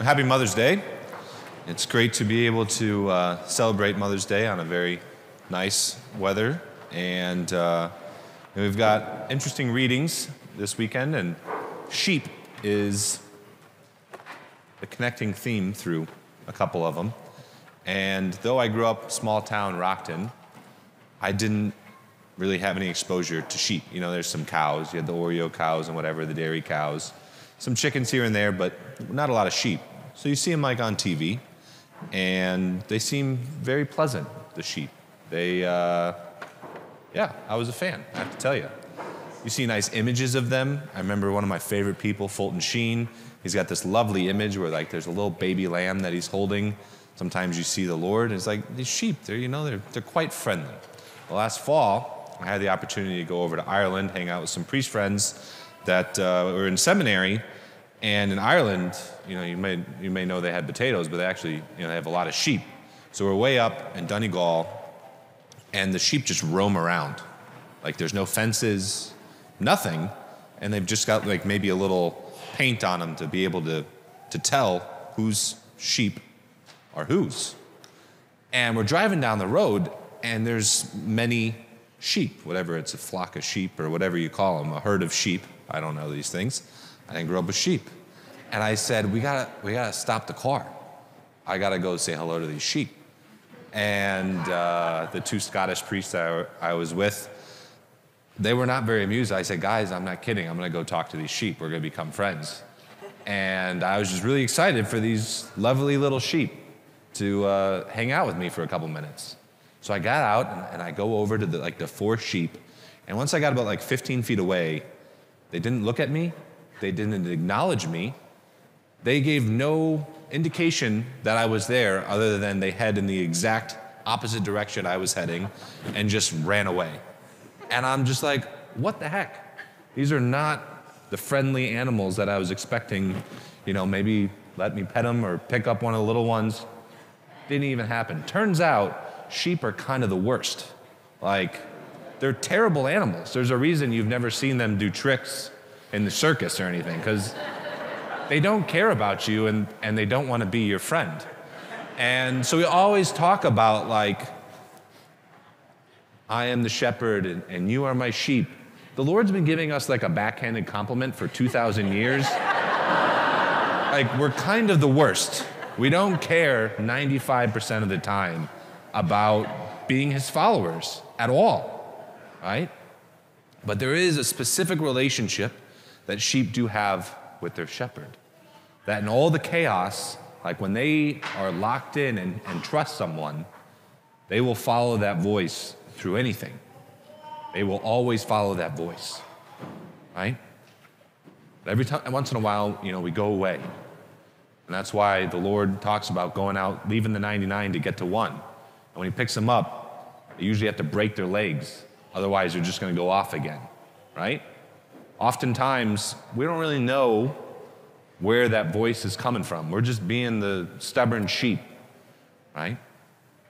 Happy Mother's Day. It's great to be able to uh, celebrate Mother's Day on a very nice weather. And uh, we've got interesting readings this weekend, and sheep is the connecting theme through a couple of them. And though I grew up small town Rockton, I didn't really have any exposure to sheep. You know, there's some cows. You had the Oreo cows and whatever, the dairy cows. Some chickens here and there, but not a lot of sheep. So you see them like on TV, and they seem very pleasant, the sheep. They, uh, yeah, I was a fan, I have to tell you. You see nice images of them. I remember one of my favorite people, Fulton Sheen. He's got this lovely image where like there's a little baby lamb that he's holding. Sometimes you see the Lord. And it's like these sheep, they're, you know, they're, they're quite friendly. The last fall, I had the opportunity to go over to Ireland, hang out with some priest friends that uh, were in seminary. And in Ireland, you know, you may, you may know they had potatoes, but they actually, you know, they have a lot of sheep. So we're way up in Donegal, and the sheep just roam around. Like there's no fences, nothing, and they've just got like maybe a little paint on them to be able to, to tell whose sheep are whose. And we're driving down the road, and there's many sheep, whatever it's a flock of sheep or whatever you call them, a herd of sheep. I don't know these things. I didn't grow up with sheep. And I said, we gotta, we gotta stop the car. I gotta go say hello to these sheep. And uh, the two Scottish priests I, I was with, they were not very amused. I said, guys, I'm not kidding. I'm gonna go talk to these sheep. We're gonna become friends. And I was just really excited for these lovely little sheep to uh, hang out with me for a couple minutes. So I got out and, and I go over to the, like the four sheep. And once I got about like 15 feet away, they didn't look at me. They didn't acknowledge me. They gave no indication that I was there other than they head in the exact opposite direction I was heading and just ran away. And I'm just like, what the heck? These are not the friendly animals that I was expecting, you know, maybe let me pet them or pick up one of the little ones. Didn't even happen. Turns out sheep are kind of the worst. Like, they're terrible animals. There's a reason you've never seen them do tricks in the circus or anything, because they don't care about you and, and they don't want to be your friend. And so we always talk about, like, I am the shepherd and, and you are my sheep. The Lord's been giving us like a backhanded compliment for 2,000 years. like, we're kind of the worst. We don't care 95% of the time about being his followers at all, right? But there is a specific relationship that sheep do have with their shepherd. That in all the chaos, like when they are locked in and, and trust someone, they will follow that voice through anything. They will always follow that voice, right? But every time, once in a while, you know, we go away. And that's why the Lord talks about going out, leaving the 99 to get to one. And when he picks them up, they usually have to break their legs. Otherwise, they're just going to go off again, right? Oftentimes, we don't really know where that voice is coming from. We're just being the stubborn sheep, right?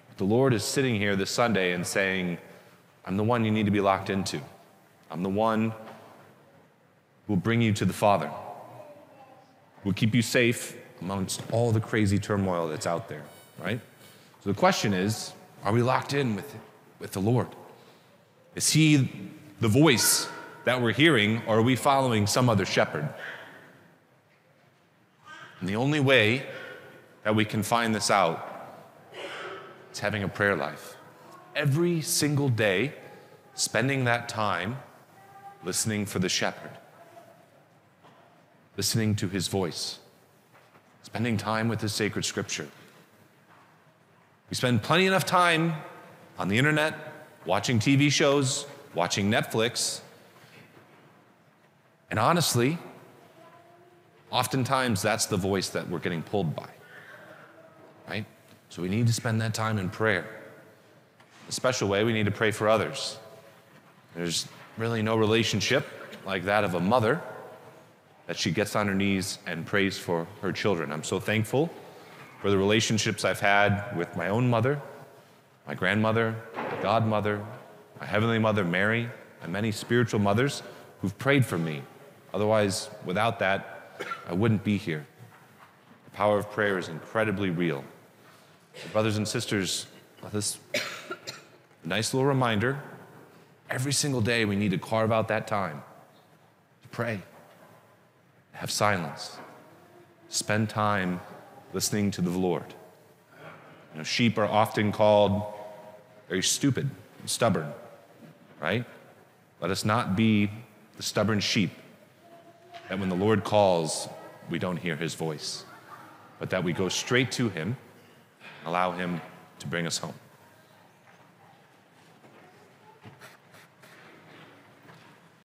But The Lord is sitting here this Sunday and saying, I'm the one you need to be locked into. I'm the one who will bring you to the Father, who will keep you safe amongst all the crazy turmoil that's out there, right? So the question is are we locked in with, with the Lord? Is He the voice that we're hearing, or are we following some other shepherd? And the only way that we can find this out is having a prayer life. Every single day, spending that time listening for the shepherd, listening to his voice, spending time with the sacred scripture. We spend plenty enough time on the internet, watching TV shows, watching Netflix. And honestly, oftentimes that's the voice that we're getting pulled by, right? So we need to spend that time in prayer. A special way, we need to pray for others. There's really no relationship like that of a mother that she gets on her knees and prays for her children. I'm so thankful for the relationships I've had with my own mother, my grandmother, my godmother, my heavenly mother, Mary, and many spiritual mothers who've prayed for me. Otherwise, without that, I wouldn't be here. The power of prayer is incredibly real. Brothers and sisters, this nice little reminder every single day we need to carve out that time to pray, have silence, spend time listening to the Lord. You know, sheep are often called very stupid and stubborn, right? Let us not be the stubborn sheep that when the Lord calls, we don't hear his voice, but that we go straight to him, allow him to bring us home.